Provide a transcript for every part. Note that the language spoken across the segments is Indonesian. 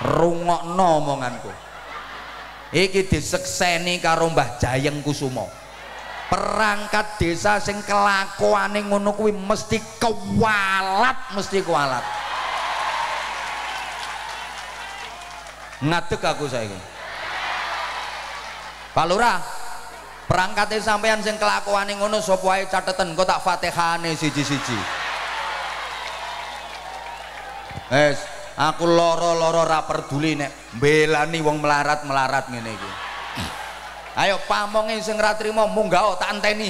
rungokno omonganku. Iki disekseni karo Mbah Jayeng Kusumo perangkat desa sing kelakuane ngono kuwi mesti kewalat mesti kewalat. Ngadeg aku saiki. Pak Lurah perangkatnya sampean sing kelakuane ngono sapa wae cateten? Kok tak Fatihane siji-siji. Wes, aku loro-loro ra peduli nek mbelani wong melarat-melarat ngene iki. Ayo pamonge sing ra trima munggah tak enteni.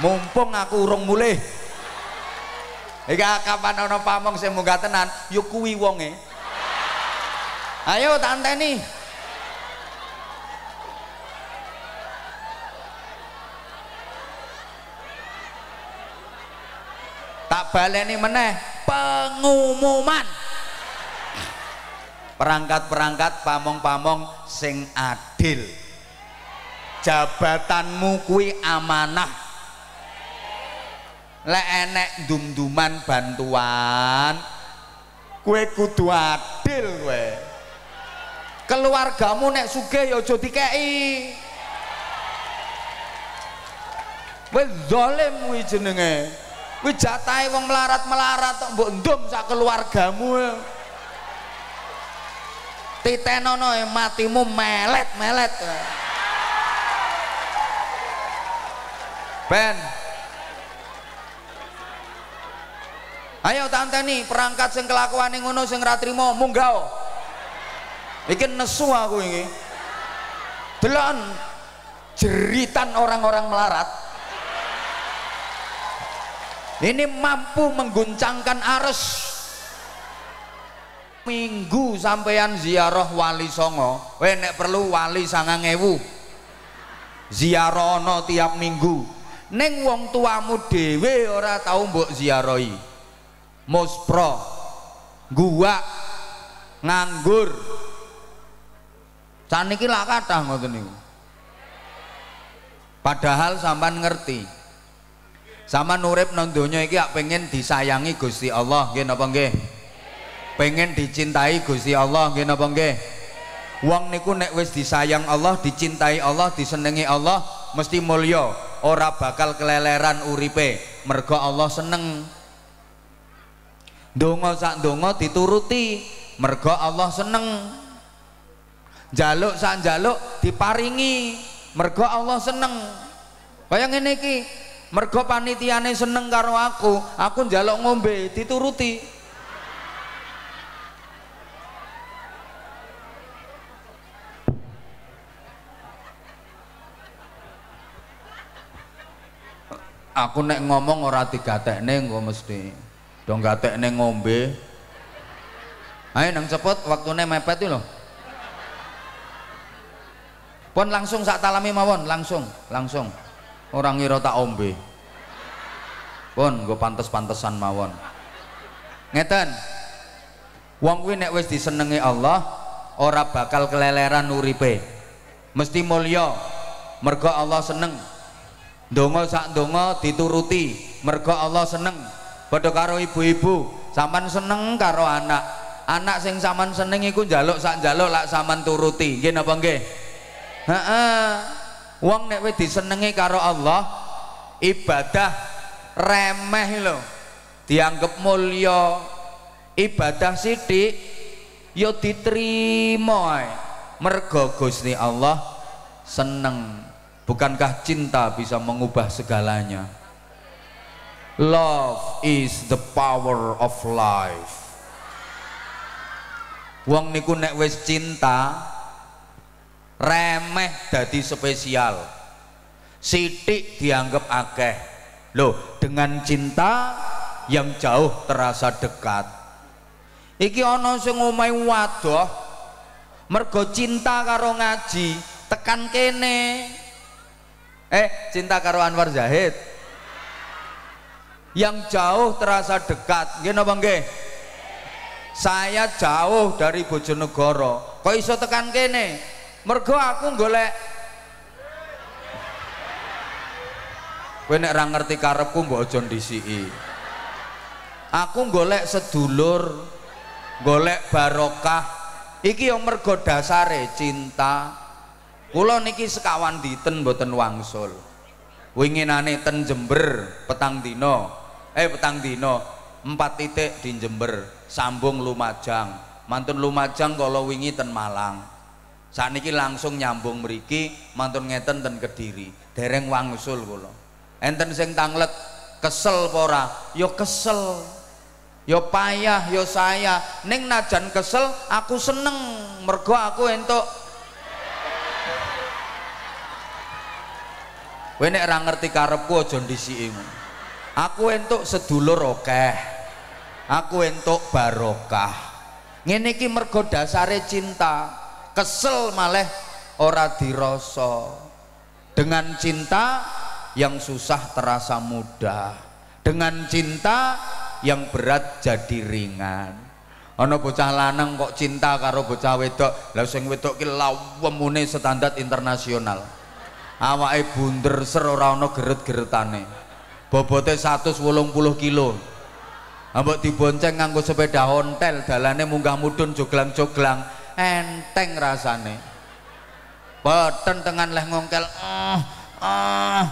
Mumpung aku urung mulih. Iki kapan ana pamong sing munggah tenan, yo kuwi wonge. Ayo tak enteni. Tak baleni meneh pengumuman. Perangkat-perangkat pamong-pamong sing adil. Jabatanmu kuwi amanah. Lek enek dum-duman bantuan kue kudu adil kue keluargamu nek sugih ya aja dikeki. Wis zalim kuwi jenenge kuwi jatahe wong melarat-melarat tok mbok ndum sak keluargamu titenono matimu melet-melet Ben Ayo tanteni perangkat sing kelakuane ngono sing ra trima munggah. Iki nesu aku iki. Delon jeritan orang-orang melarat. Ini mampu mengguncangkan arus. Minggu sampean ziarah Wali Songo, we nek perlu wali sangang ewu. Ziarah no tiap minggu. Neng wong tuamu dhewe ora tau mbok ziarahi muspro gua nganggur saniki lak kathah ngoten padahal sampean ngerti sama urip nang donya iki ak pengen disayangi Gusti Allah nggih napa nggih? Pengen dicintai Gusti Allah nggih napa nggih? Wong niku nek wis disayang Allah dicintai Allah disenengi Allah mesti mulya ora bakal keleleran uripe. Mergo Allah seneng. Donga sak donga dituruti mergo Allah seneng. Jaluk sak jaluk diparingi mergo Allah seneng. Kaya ngene iki mergo panitiane seneng karo aku aku njaluk ngombe dituruti. Aku nek ngomong ora digatekne engko mesti. Dong gatekne ngombe. Ayo nang cepet waktunya mepet loh pun langsung sak talami mawon langsung langsung orang ngira tak ombe. Pun gue pantes-pantesan mawon. Ngeten? Wong kuwi nek wis disenengi Allah ora bakal keleleran uripe. Mesti mulya. Mergo Allah seneng. Donga sak donga dituruti. Mergo Allah seneng. Padha karo ibu-ibu. Sampean seneng karo anak. Anak sing sampean seneng iku njaluk sak njaluk lak sampean turuti. Nggih napa nggih? Heeh wong nek wis disenengi karo Allah ibadah remeh lho. Dianggap mulya ibadah sithik ya diterima mergo Gusti Allah seneng. Bukankah cinta bisa mengubah segalanya? Love is the power of life. Wong niku nek wis cinta remeh dadi spesial. Sidik dianggap akeh. Loh dengan cinta yang jauh terasa dekat. Iki ana sing omahe wadoh mergo cinta karo ngaji tekan kene. Eh cinta karo Anwar Zahid. Yang jauh terasa dekat. Nggih napa nggih? Saya jauh dari Bojonegoro. Kok iso tekan kene mergo aku golek kowe nek ra ngerti karepku mbok aja ndisiki. Aku golek sedulur golek barokah. Iki yang mergo dasare cinta. Kula niki sekawan diten boten wangsul. Winginane ten Jember petang dino eh petang dino empat titik di Jember sambung Lumajang. Mantun Lumajang kalau wingi ten Malang saat niki langsung nyambung meriki mantun ngeten ten Kediri. Dereng wangsul kula. Enten sing tanglet kesel pora yo kesel. Yo payah yo saya ning najan kesel aku seneng. Mergo aku entuk. Kowe nek ora ngerti karepku aja ndisiki aku entuk sedulur akeh. Aku entuk barokah. Ngene iki mergo dasare cinta kesel maleh ora dirasa. Dengan cinta yang susah terasa mudah. Dengan cinta yang berat jadi ringan. Ana bocah lanang kok cinta karo bocah wedok. Lha sing wedok ki lawemune standar internasional. Awake bunder ser ora ana geret-geretane. Bobote 180 kilo. Ambek dibonceng nganggo sepeda ontel dalane munggah mudun joglang-joglang enteng rasane. Beten tengan leh ngongkel ah ah.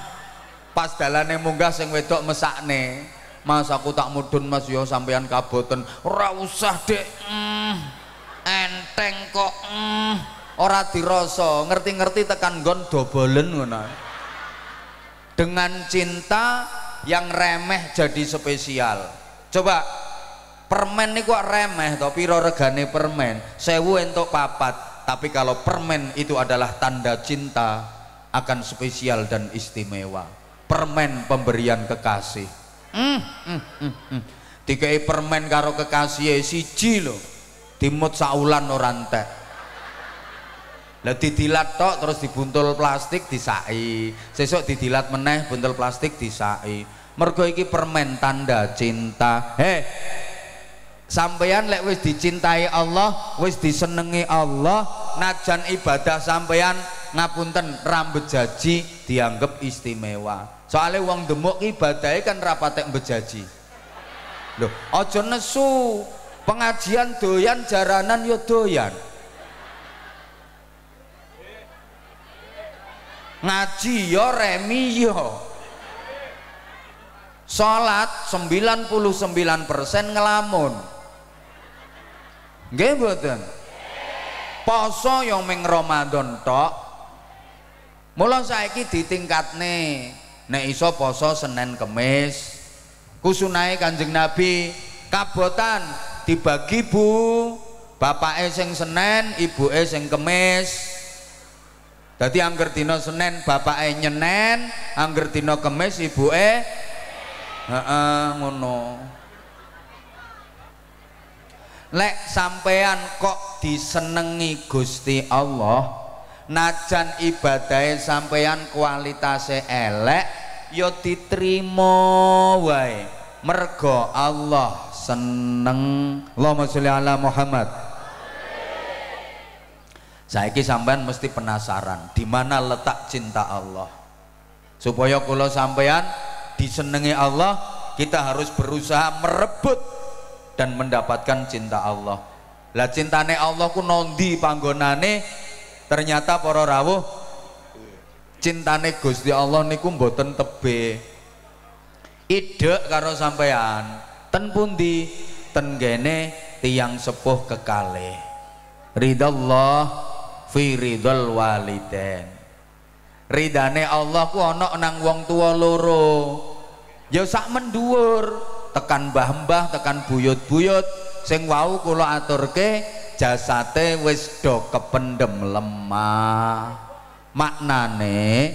Pas dalane munggah sing wedok mesakne mas aku tak mudun mas yo sampean kaboten. Ora usah dek mm, enteng kok. Mm ora dirasa ngerti-ngerti tekan gon dobolen ngono. Dengan cinta yang remeh jadi spesial. Coba permen ini kok remeh to piro regane permen? Sewu entuk papat. Tapi kalau permen itu adalah tanda cinta akan spesial dan istimewa. Permen pemberian kekasih. Hmm, hmm, hmm, hmm. dikai permen karo kekasih siji lho. Dimut saulan orang teh lah didilat tok terus dibuntul plastik disai sesuk didilat meneh buntul plastik disai mergo iki permen tanda cinta. Heh sampeyan lek wis dicintai Allah wis disenengi Allah najan ibadah sampeyan ngapunten rambut jaji dianggap istimewa. Soalnya uang demuk ibadahnya kan rapatek bejaji loh ojo nesu pengajian doyan jaranan yo doyan. Ngaji yo remi yo salat 99% ngelamun nggih mboten. Poso yang ming Ramadan tok mula saiki ditingkatne. Nek iso poso Senin Kemis kusunae Kanjeng Nabi kabotan dibagi Bu. Bapake sing Senin ibuke sing Kemis. Dadi angger dina Senin bapake nyenen, angger dina Kamis ibuke heeh ngono. Lek sampean kok disenengi Gusti Allah, najan ibadahe sampean kualitasnya elek, ya diterima wae. Mergo Allah seneng. Allahumma sholli ala Muhammad saiki sampean mesti penasaran di mana letak cinta Allah supaya kalau sampean disenangi Allah kita harus berusaha merebut dan mendapatkan cinta Allah. Lah cintane Allah ku nondi panggonane? Ternyata para rawuh cintane Gusti Allah niku mboten tebe. Ide karo sampean ten pundi? Ten gene tiang sepuh kekale ridallah fi ridhal waliden ridane Allah ku ana nang wong tua loro. Ya sak menduwur tekan mbah-mbah tekan buyut-buyut sing wau kula aturke jasate wis do kependem lemah. Maknane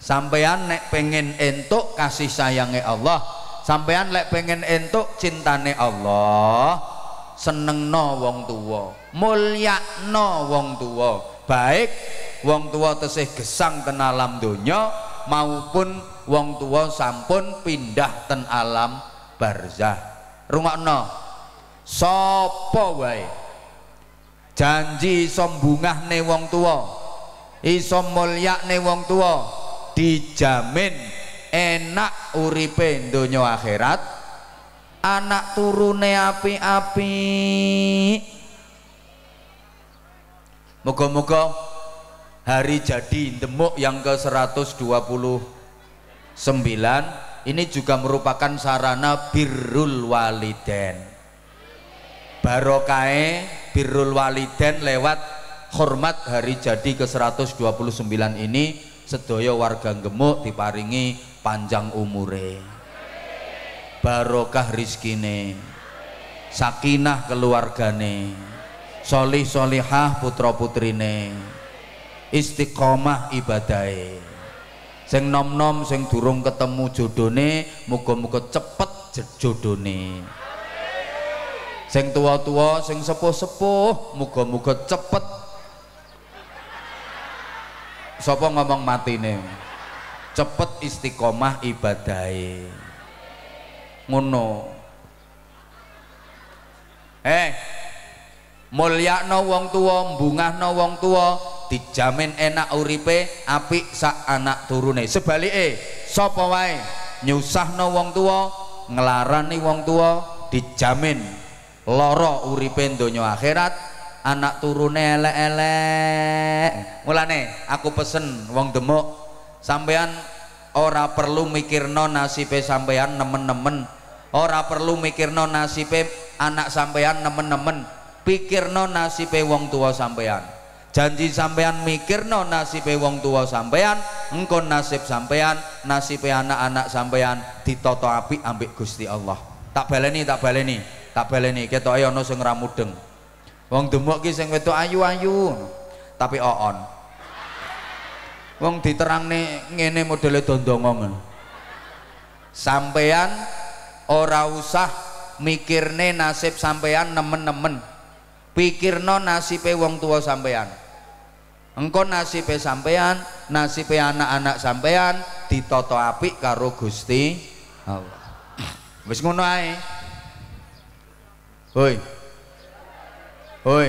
sampean nek pengen entuk kasih sayangnya Allah sampean lek pengen entuk cintane Allah senengno wong tuwa mulyakno wong tua baik wong tua tesih gesang ten alam donya maupun wong tua sampun pindah ten alam barzah. Rungokno. Sapa wae? Janji iso ne wong tua iso mulyakne wong tua dijamin enak uripe donya akhirat. Anak turune api-api. Moga-moga hari jadi demuk yang ke 129 ini juga merupakan sarana birrul waliden. Barokai birrul waliden lewat hormat hari jadi ke 129 ini sedoyo warga gemuk diparingi panjang umure. Barokah rizkine sakinah keluargane solih solihah putra putrine istiqomah ibadai sing nom nom sing durung ketemu jodone muga-muga cepet jodone sing tua-tua sing sepuh-sepuh muga-muga cepet. Sapa ngomong matine? Cepet istiqomah ibadai ngono. Eh mulyakno wong tua mbungahno wong tua dijamin enak uripe apik sak anak turune. Sebalike sapa wae? Nyusahno wong tua ngelarani wong tua dijamin loro uripe donya akhirat anak turune elek-elek. Mulane aku pesen wong demuk sampean ora perlu mikirno nasibe sampean nemen-nemen. Ora perlu mikirno nasibe anak sampean nemen-nemen. Pikirno nasibe wong tua sampean janji sampean mikirno nasibe wong tua sampean engkau nasib sampean nasibe anak-anak sampean ditoto api ambik Gusti Allah. Tak baleni tak baleni tak baleni. Ketok ayo no sing ramudeng wong demuk ki sing wedok ayu-ayu tapi oon. Wong diterangne ngene modele dondongon sampean ora usah mikirne nasib sampean nemen-nemen. Pikirno nasibe wong tua sampean engkau nasibe sampean nasibe anak-anak sampean ditoto apik karo Gusti Allah. Wis ngono ae. Hoi. Hoi.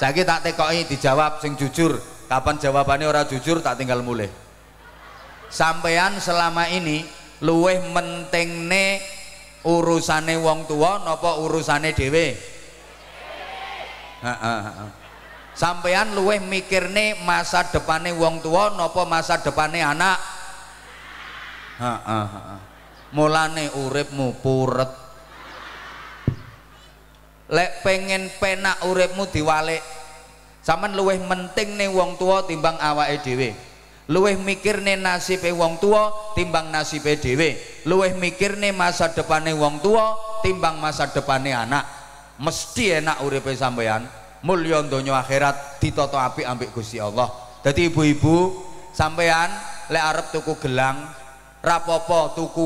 Saiki tak tekoki dijawab sing jujur. Kapan jawabannya ora jujur tak tinggal mulai sampean selama ini luweh mentingne urusane wong tua napa urusane dhewe sampean luweh mikirne masa depane wong tua nopo masa depane anak? Mulane uripmu puret. Lek pengen penak uripmu diwalik. Sampean luweh menting nih wong tua timbang awake dhewe. Luweh mikirne nasibe wong tua timbang nasibe dhewe. Luweh mikirne masa depane wong tua timbang masa depane anak. Mesti enak uripe sampean mulya donya akhirat ditoto apik ambek Gusti Allah. Jadi ibu-ibu sampean lek arep tuku gelang rapopo tuku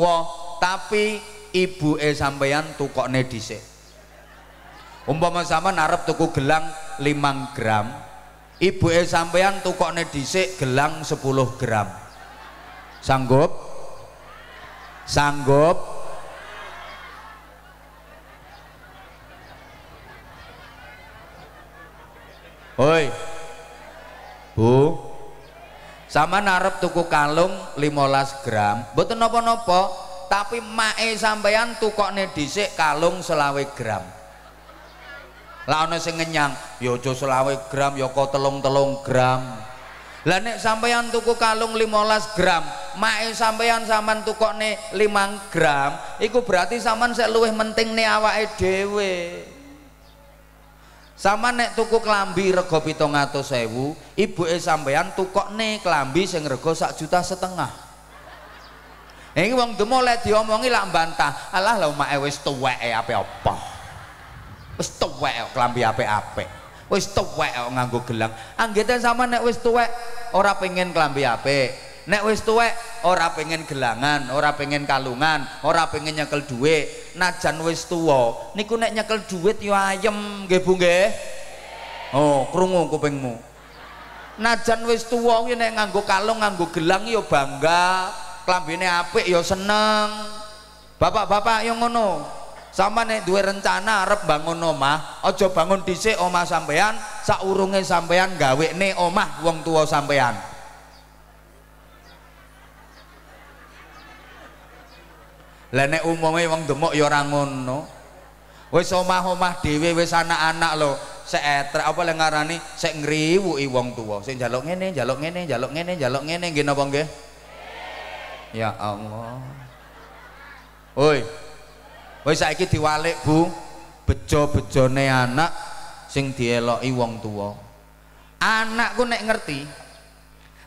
tapi ibu e sampean tukokne dhisik. Umpama sampean arep tuku gelang 5 gram ibu e sampean tukokne dhisik gelang 10 gram. Sanggup? Sanggup Hoi. Bu. Sama narep tuku kalung 15 gram. Mboten napa-napa, tapi mae sampean tukokne dhisik kalung selawe gram. Lah ana sing ngenyang, ya selawe gram, ya kok telung-telung gram. Lah nek sampean tuku kalung 15 gram, mae sampean sampean tukokne 5 gram, iku berarti sampean sik luwih menting nih awake dhewe sama nek tuku klambi rego pitung atus sewu ibu e sampean tukokne klambi sing rego sak juta setengah. Ini wong demo lek diomongi lak bantah alah lah mak wis tuwek e ape apa? Wis tuwek klambi ape-ape wis tuwek nganggo gelang. Anggete sama nek wis tuwek ora pengen klambi ape nek wis tuwek ora pengen gelangan ora pengen kalungan ora pengen nyekel duit najan wis tuwa niku nek nyekel duit yo ayem nggih Bu nggih? Oh krungu kupingmu. Najan wis tuwa kuwi nek nganggo kalung nganggo gelang yo bangga klambine apik yo seneng. Bapak-bapak yo ngono. Sama nek duwe rencana arep bangun omah aja bangun dhisik omah sampean saurunge sampean gawekne omah wong tua sampean lah nek umume wong demuk ya ora ngono. Wis omah-omah dhewe wis anak-anak lho. Sek etrek apa le ngarani? Sek ngriwuki wong tuwa. Sing njaluk ngene njaluk ngene njaluk ngene njaluk ngene. Nggih napa nggih? Ya Allah. Oi wis saiki diwalik Bu. Bejo-bejone anak sing dieloki wong tuwa. Anakku nek ngerti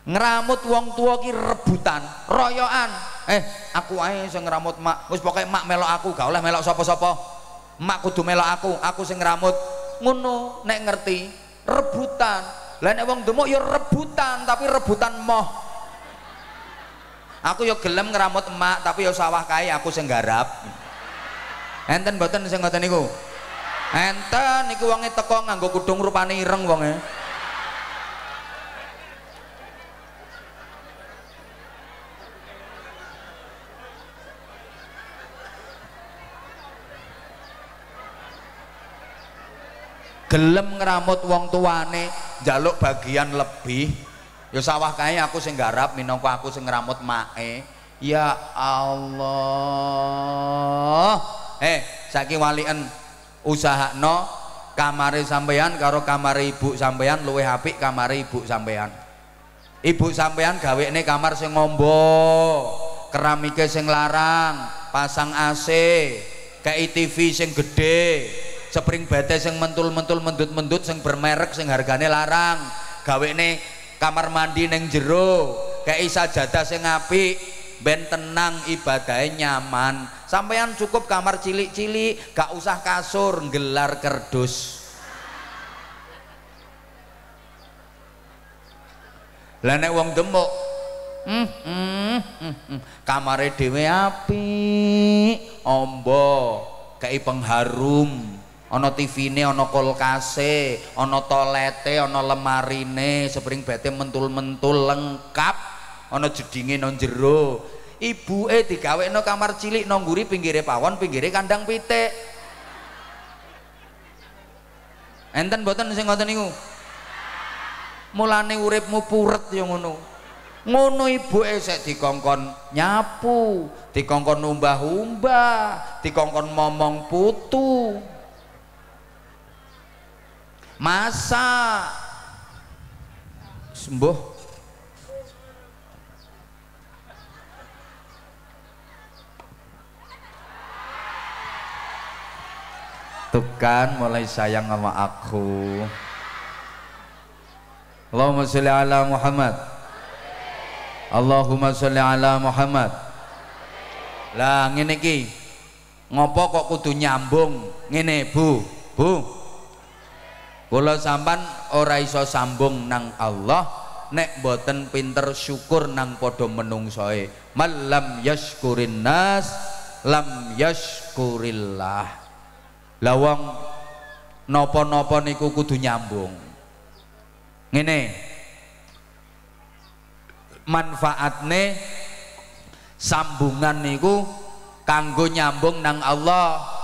ngeramut wong tua ki rebutan royoan eh aku ae sing ngeramut mak. Wis pokoke mak melok aku gak oleh melok sapa-sapa. Mak kudu melok aku aku sing ngeramut. Ngono nek ngerti rebutan. Lah nek wong demuk ya rebutan tapi rebutan moh. Aku ya gelem ngeramut emak tapi ya sawah kae aku sing garap. Enten mboten sing ngoten niku? Enten niku wonge teko nganggo kudung rupane ireng wonge gelem ngeramut wong tuane jaluk bagian lebih. Ya sawah kae aku sing garap minangka aku sing ngeramut mae ya Allah. Eh saiki walien usahakno kamare sampeyan karo kamare ibu sampeyan luwih apik kamare ibu sampeyan. Ibu sampeyan gawekne kamar sing ngombo keramike sing larang pasang AC kayak TV sing gede spring bete sing mentul-mentul mendut-mendut sing bermerek sing hargane larang. Gawene kamar mandi neng jero kayak sajadah sing apik ben tenang ibadahnya nyaman. Sampean cukup kamar cilik-cilik gak usah kasur gelar kerdus. Lah nek wong demuk hmm, hmm, hmm, hmm. kamare dhewe api ombo kayak pengharum ana TV-ne ana kulkase ana tolete ana lemarine spring bete mentul-mentul lengkap. Ana jedinge nang jero. Ibuke digawekno kamar cilik nang ngguri pinggire pawon pinggire kandang pitik. Enten boten sing ngoten niku? Mulane uripmu puret ya ngono. Ngono ibuke sik dikongkon nyapu dikongkon umbah-umbah dikongkon momong putu masa? Sembuh. Tuh kan mulai sayang sama aku. Allahumma sholli ala Muhammad. Allahumma sholli ala Muhammad. Lah ngene iki. Ngopo kok kudu nyambung? Ngene Bu. Bu kula sampan ora iso sambung nang Allah nek boten pinter syukur nang padha menungsoe. Malam yashkurin nas lam yashkurillah. Lawang nopo-nopo niku kudu nyambung. Ngene. Manfaatne sambungan niku kanggo nyambung nang Allah.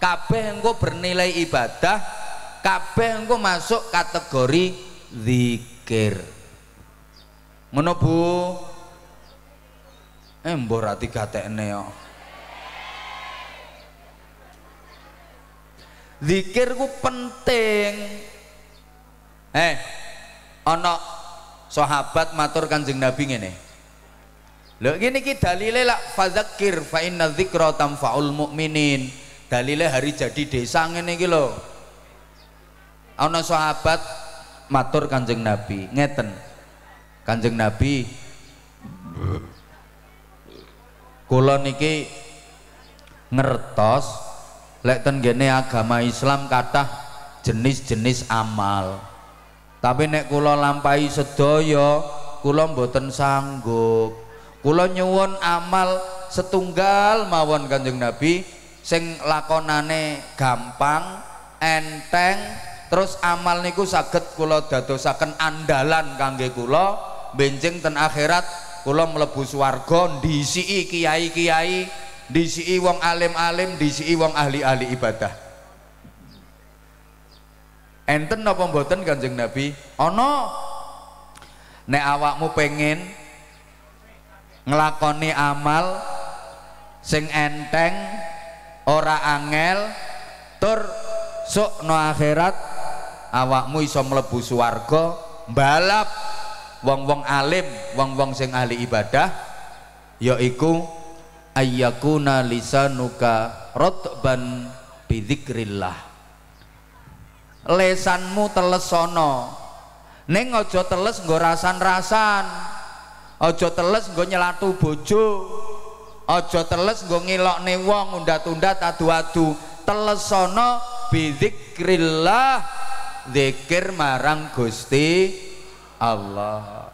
Kabeh engko bernilai ibadah kabeh engko masuk kategori zikir. Ngono Bu? Eh mbok ra digatekne yo. Zikir ku penting. Eh ana sahabat matur kanjeng Nabi ngene. Lho gini ki dalile lak fadzakir fa inna dzikra tanfaul mukminin dalile hari jadi desa ngene iki lho ana sahabat matur kanjeng nabi ngeten. Kanjeng nabi kula niki ngertos lek ten agama Islam kathah jenis-jenis amal. Tapi nek kula lampahi sedaya kula mboten sanggup. Kula nyuwun amal setunggal mawon kanjeng nabi sing lakonane gampang enteng terus amal niku saged kula dadosaken andalan kangge kula. Benjing ten akhirat kula mlebu swarga ndisiki kiai-kiai ndisiki wong alim-alim ndisiki wong ahli-ahli ibadah. Enten napa mboten Kanjeng Nabi? Ana nek awakmu pengen ngelakoni amal sing enteng ora angel tur sok no akhirat awakmu iso mlebu swarga balap wong-wong alim wong-wong sing ahli ibadah yaiku ayyakuna lisanuka rotban bidzikrillah. Lesanmu telesono ning aja teles nggo rasan-rasan aja teles nggo nyelatu bojo aja teles nggo ngilokne wong undat-undat adu-adu. Telesono bidzikrillah zikir marang Gusti Allah.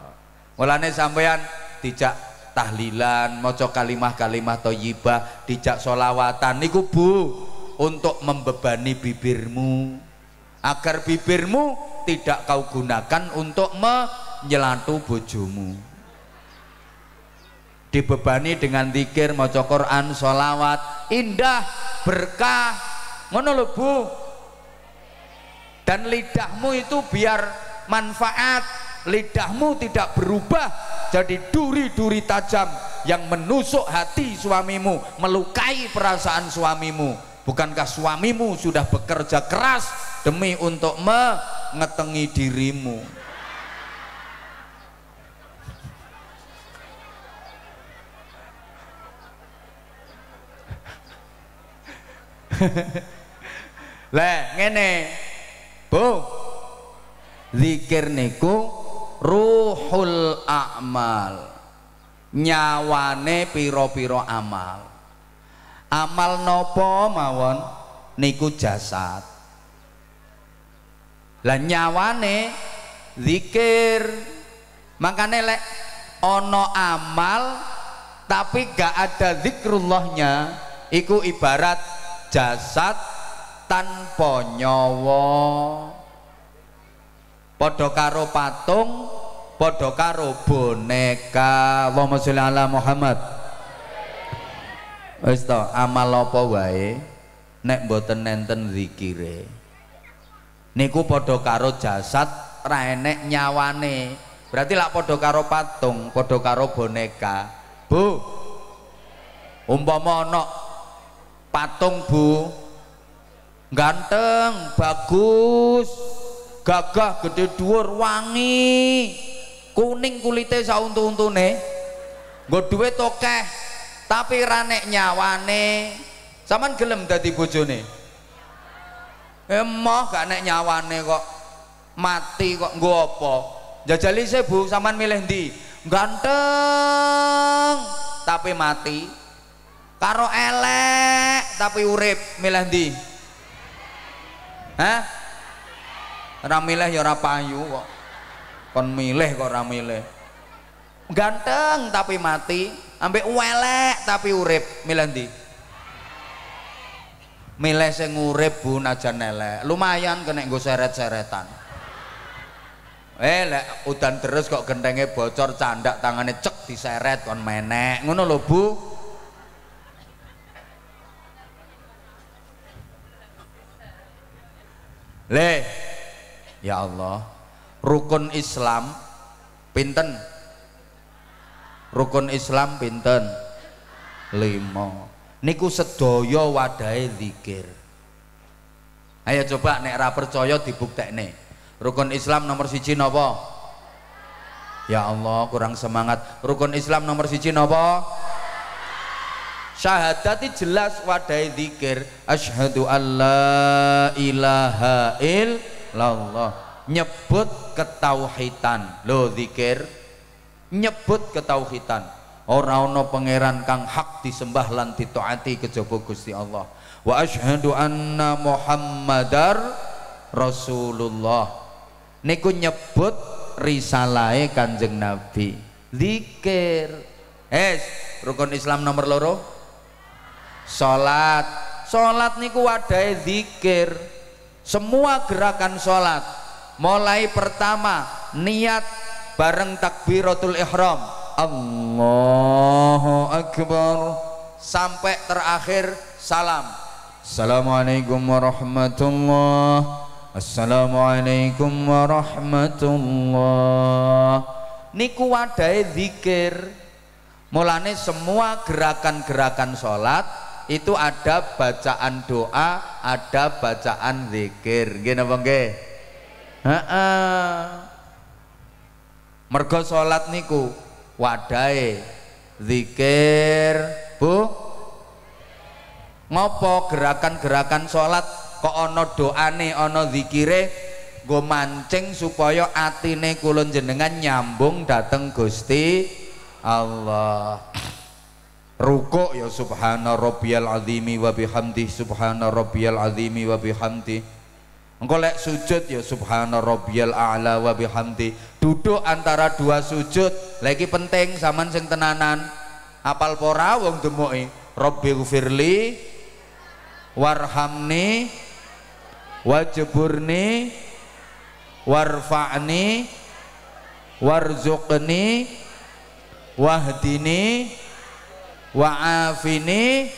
Mulane sampeyan dijak tahlilan moco kalimah-kalimah toyibah dijak solawatan niku bu untuk membebani bibirmu. Agar bibirmu tidak kau gunakan untuk menyelatu bojomu. Dibebani dengan zikir moco Quran solawat indah berkah. Ngono dan lidahmu itu biar manfaat. Lidahmu tidak berubah jadi duri-duri tajam yang menusuk hati suamimu melukai perasaan suamimu. Bukankah suamimu sudah bekerja keras demi untuk mengetengi dirimu? Lah ngene. Bu. Zikir niku ruhul a'mal. Nyawane piro-piro amal. Amal nopo mawon? Niku jasad. Lah nyawane zikir. Makanya lek ono amal tapi gak ada zikrullahnya iku ibarat jasad tanpa nyawa. Padha karo patung padha karo boneka. Allahumma sholli ala Muhammad. Wis to amal apa wae? Nek mboten nenten zikire. Niku padha karo jasad ra enek nyawane. Berarti lak padha karo patung padha karo boneka. Bu umpama ana patung Bu ganteng bagus gagah gede dhuwur wangi kuning kulite sauntu-untune. Nggo duit akeh tapi ranek nyawane. Sampean gelem dadi bojone? Emoh gak nek nyawane kok. Mati kok nggo apa? Jajali se Bu sampean milih ndi ganteng tapi mati. Karo elek tapi urip milih ndi Hah? ora milih ya ora payu kok. Kon milih kok ora milih. Ganteng tapi mati ambek welek tapi urip. Milih ndi milih sing urip bu najan elek. Lumayan kena nggo seret-seretan. Eh lek udan terus kok gentenge bocor candak tangane cek diseret kon menek. Ngono lho bu le Ya Allah rukun Islam pinten? Rukun Islam pinten? Lima. Niku sedaya wadahe zikir. Ayo coba nek ra percaya dibuktekne. Rukun Islam nomor siji napa? Ya Allah kurang semangat. Rukun Islam nomor siji napa syahadati jelas wadai zikir. Asyhadu alla ilaha illallah. Allah nyebut ketauhidan lo zikir. Nyebut ketauhidan orang ono pangeran kang hak disembah lan ditaati kejaba Gusti Allah. Wa asyhadu anna muhammadar rasulullah. Niku nyebut risalahe kanjeng nabi. Zikir. Es rukun Islam nomor loro salat salat niku wadahe zikir. Semua gerakan sholat mulai pertama niat bareng takbiratul ihram. Allahu Akbar. Sampai terakhir salam. Assalamualaikum warahmatullahi Assalamualaikum warahmatullahi niku wadai zikir. Mulane semua gerakan-gerakan sholat itu ada bacaan doa ada bacaan zikir. Gini apa nggih? Heeh. Mergo sholat niku wadai zikir bu. Ngopo gerakan-gerakan sholat kok ono doane ono zikire? Go mancing supaya atine kulon jenengan nyambung dateng Gusti Allah rukuk ya subhana rabbiyal azimi wa bihamdi subhana rabbiyal azimi wa bihamdi engkau lek sujud ya subhana rabbiyal a'la wa bihamdi duduk antara dua sujud lagi penting zaman sing tenanan. Apal pora wong demoke rabbi gfirli warhamni wajburni warfa'ni warzuqni wahdini wa'afini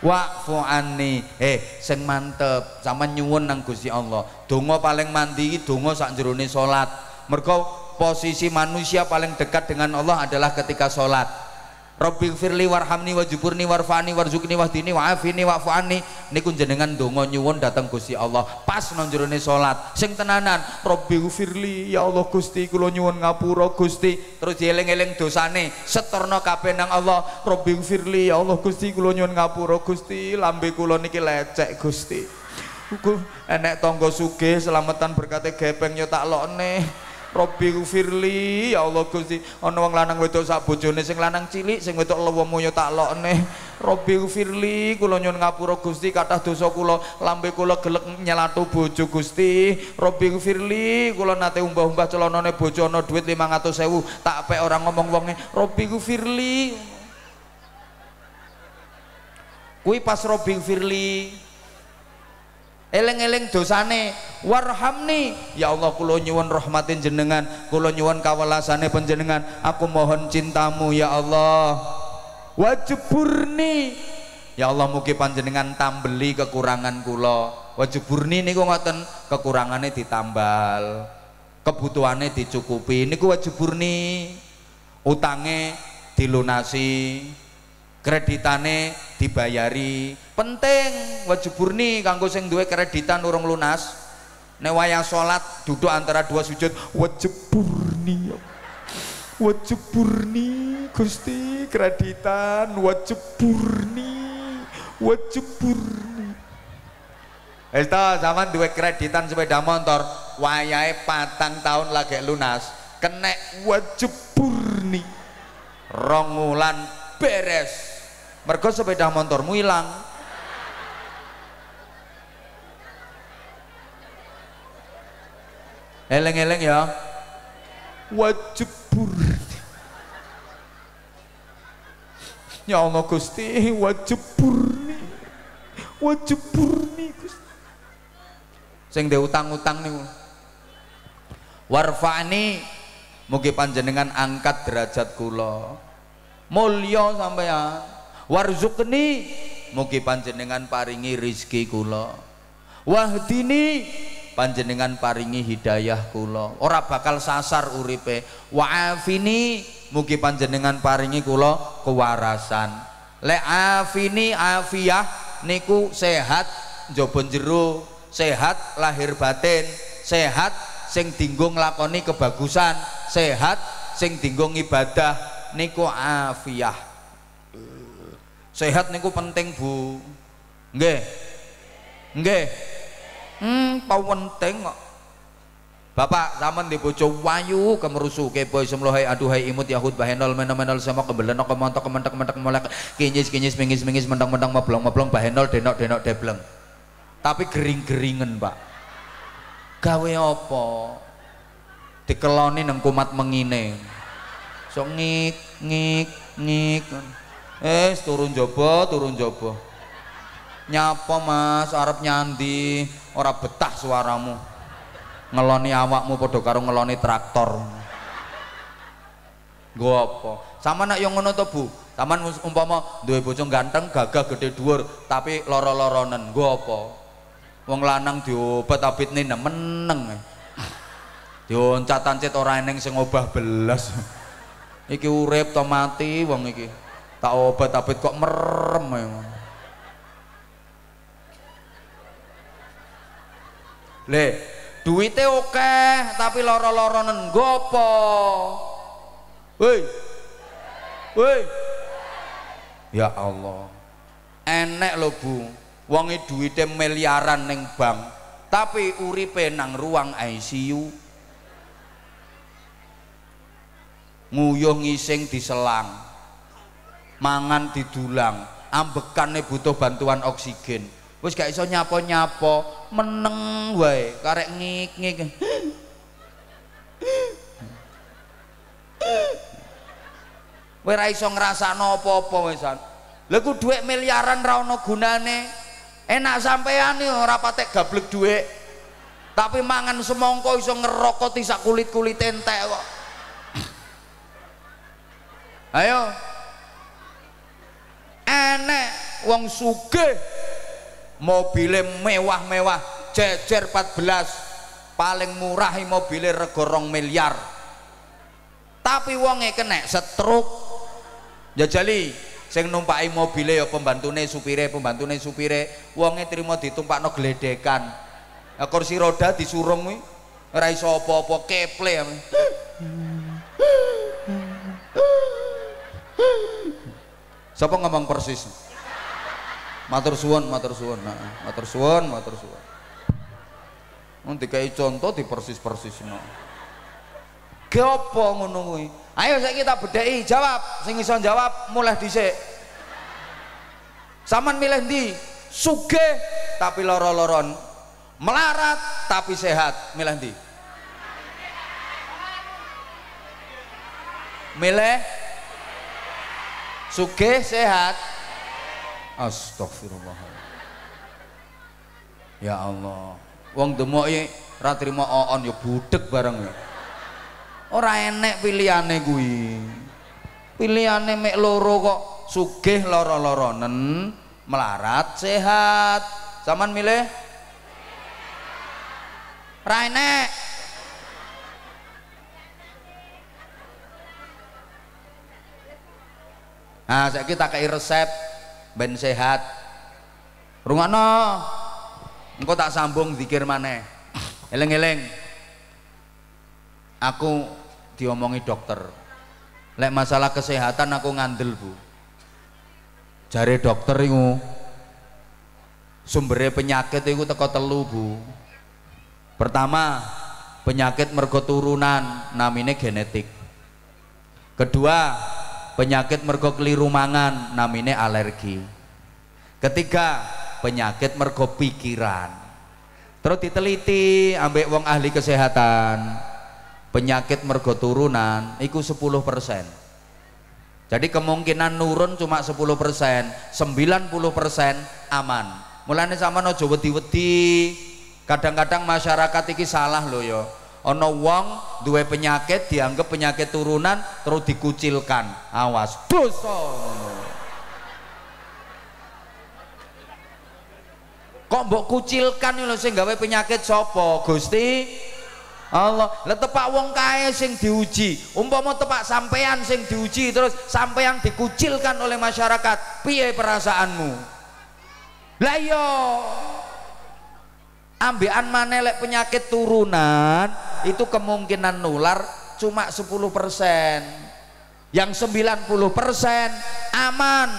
wa'fu anni eh sing mantep. Sama nyuwun nang Gusti Allah. Donga paling mandi donga sak jerone salat. Mergo posisi manusia paling dekat dengan Allah adalah ketika salat Rabbi firli warhamni wajuburni warfani warzukni wahdini wa'afini wa'fu anni niku jenengan donga nyuwun dateng Gusti Allah. Pas nang salat sing tenanan Rabbi firli ya Allah Gusti kula nyuwun ngapura Gusti. Terus dieling-eling dosane setorno kabeh nang Allah. Rabbi firli ya Allah Gusti kula nyuwun ngapura Gusti. Lambe kula niki lecek Gusti. Enek tangga sugih selamatan berkate gepeng yo tak lokne Robbi firli ya Allah Gusti. Ana wong lanang wedok sak bojone sing lanang cilik sing wedok lewomu ya tak lokne. Robbi firli kula nyuwun ngapura Gusti kathah dosa kula. Lambe kula gelek nyelatu bojo Gusti. Robbi firli kula nate umbah-umbah celanane bojo ana dhuwit 500.000 tak pek orang ngomong wonge Robbi firli kuwi pas Robbi firli eleng-eleng dosane. Warhamni. Ya Allah kula nyuwun rahmatin jenengan. Kula nyuwun kawelasane panjenengan. Aku mohon cintamu ya Allah. Wajiburni ya Allah mugi panjenengan tambeli kekurangan kula. Wajiburni niku ngoten kekurangane ditambal. Kebutuhannya dicukupi. Niku wajiburni utange dilunasi kreditane dibayari. Penting wajib burni kanggo sing duwe kreditan urung lunas. Nek wayang salat duduk antara dua sujud wajib burni wajib burni Gusti kreditan wajib burni wajib burni Wis zaman duwe kreditan sepeda motor wayahe patang tahun lagi lunas kenek wajib burni rongulan beres mergo sepeda motormu hilang eleng-eleng ya. Wajib burni ya Allah Gusti wajib burni. Wajib burni Gusti. Sing de utang-utang niku. Warfa'ni mugi panjenengan angkat derajat kula. Mulya sampeyan warzukni mugi panjenengan paringi rizki kula. Wahdini panjenengan paringi hidayah kula. Ora bakal sasar uripe. Wa'afini mugi panjenengan paringi kula kewarasan. Le afini afiyah niku sehat njaba jero sehat lahir batin sehat sing dinggo nglakoni kebagusan sehat sing dinggo ibadah niku afiyah sehat niku penting bu. Nggih. Nggih. Hmm penting kok. Bapak zaman di bojo wayu kemerusu kepoy semlohai aduhai imut yahud bahenol menol sama kebelen kemontok kementek kementek molek kinyis kinyis mingis mingis mentang mentang meblong meblong bahenol denok denok debleng. Tapi gering geringen pak. Gawe apa? Dikeloni nang kumat mengine. So ngik ngik ngik eh turun jobo turun jobo nyapa mas? Arep nyandi. Ora betah suaramu. Ngeloni awakmu padha karo ngeloni traktor. Gue apa? Sama nak yang ngono to bu? Sama umpama duwe bojo ganteng gagah gede dhuwur tapi loro-loronen. Gue apa? Wong lanang diobat abitne meneng dioncat-ancit ora eneng sing obah belas. Iki urip to mati wong iki tak obat-obat kok merem ya. Le duitnya oke tapi loro-loronen gopo woi woi ya Allah. Enek lo bu. Wongi duitnya miliaran neng bank tapi uripe nang ruang ICU nguyuh ngising diselang mangan didulang. Ambekane butuh bantuan oksigen. Wis gak iso nyapo-nyapo meneng wae karek ngik-ngik. Kowe ra iso ngrasakno apa-apa wisan lha ku dhuwit miliaran ra ono gunane. Enak sampean ora patek gablek dhuwit. Tapi mangan semongko iso ngerokoti sak kulit-kulit entek kok. Ayo enek wong sugih. Mobilnya mewah-mewah jejer 14 paling murah mobilnya rego rong miliar tapi wongnya kena setruk. Jajali sing numpai mobilnya ya pembantune supire pembantune supire. Wongnya terima ditumpak no geledekan ya, kursi roda disurung wi ora iso apa-apa keple siapa ngomong persis? Matur suwun matur suwun. Nah, matur suwun matur suwun. Nanti kayak contoh di persis persis no ge ayo saya kita bedheki jawab. Sing jawab mulai dhisik. Saman milih ndi? Sugih tapi loro-loron. Melarat tapi sehat. Milih ndi? Milih sugih sehat Astagfirullah. Ya Allah. Wong demoke ra trimo oon ya budek bareng ya. Ora enek pilihane kuwi. Pilihane mek loro kok sugih loro-loronen, melarat sehat. Saman milih? Ra enek. Nah, saya kita kayak resep ben sehat. Rungokno. Engko tak sambung zikir maneh. Eleng-eleng aku diomongi dokter. Lek masalah kesehatan aku ngandel bu. Jari dokter itu sumbernya penyakit itu teko telu bu. Pertama penyakit mergo turunan namanya genetik. Kedua penyakit mergo keliru mangan namine alergi. Ketiga penyakit mergo pikiran. Terus diteliti ambek wong ahli kesehatan. Penyakit mergo turunan iku 10% jadi kemungkinan nurun cuma 10% 90% aman. Mulane sama no wedi-wedi. Kadang-kadang masyarakat iki salah loh yo ono wong duwe penyakit dianggap penyakit turunan terus dikucilkan. Awas. Dosa kok mbok kucilkan lho sing gawe penyakit sapa? Gusti Allah. Lah tepak wong kae sing diuji. Umpama tepak sampean sing diuji terus sampean dikucilkan oleh masyarakat. Piye perasaanmu? Lah iya ambekan manelek penyakit turunan itu kemungkinan nular cuma 10% yang 90% aman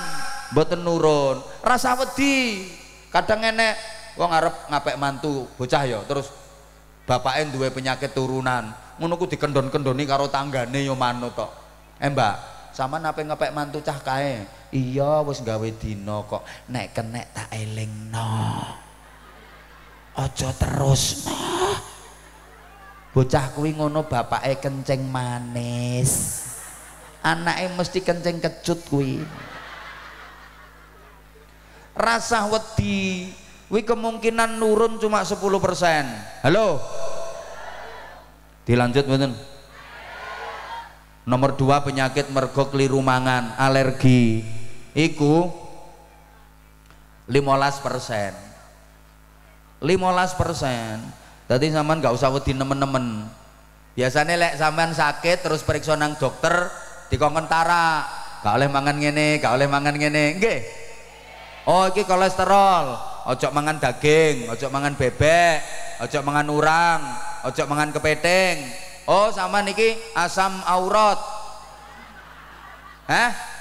mboten nurun. Rasa wedi. Kadang enek wong arep ngapek mantu bocah ya terus bapaknya duwe penyakit turunan. Ngono ku dikendon-kendoni karo tanggane yo manut tok. Eh mbak sama nape ngapek mantu cah kae? Iya wis gawe dina kok. Nek kenek tak elingno aja terus. Nah. bocah kuwi ngono bapake kencing manis. Anake mesti kencing kecut kuwi. Rasa wedi. Kuwi kemungkinan nurun cuma 10% halo? Dilanjut mboten? Nomor dua penyakit mergo keliru mangan alergi. Iku 15 persen 15 persen. Tadi sampean nggak usah wedi nemen-nemen. Biasanya lek sampean sakit terus periksa nang dokter dikongkon tarak gak oleh mangan ngene gak oleh mangan ngene. Nggih. Oh iki kolesterol. Ojo mangan daging ojo mangan bebek ojo mangan urang ojo mangan kepiting. Oh sama niki asam aurat. Hah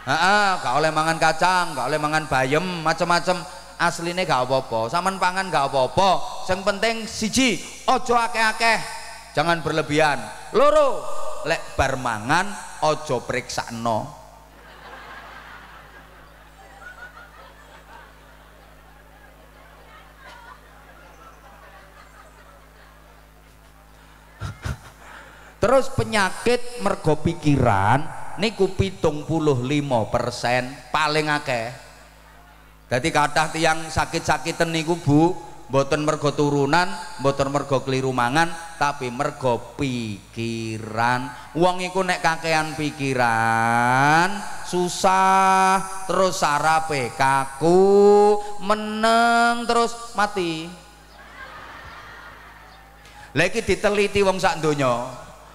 Heeh, gak oleh mangan kacang, gak oleh mangan bayem, macam-macam. Asline gak apa-apa. Saman pangan gak apa-apa. Yang penting siji, ojo akeh-akeh. Jangan berlebihan. Loro, lek bar mangan ojo no. Terus penyakit mergo pikiran niku pitung puluh lima persen paling akeh. Jadi kathah tiang sakit-sakitan niku bu, boten mergo turunan, boten mergo keliru mangan, tapi mergo pikiran. Wong iku nek kakean pikiran, susah, terus sarape kaku, meneng terus mati. Lagi diteliti wong sak donya.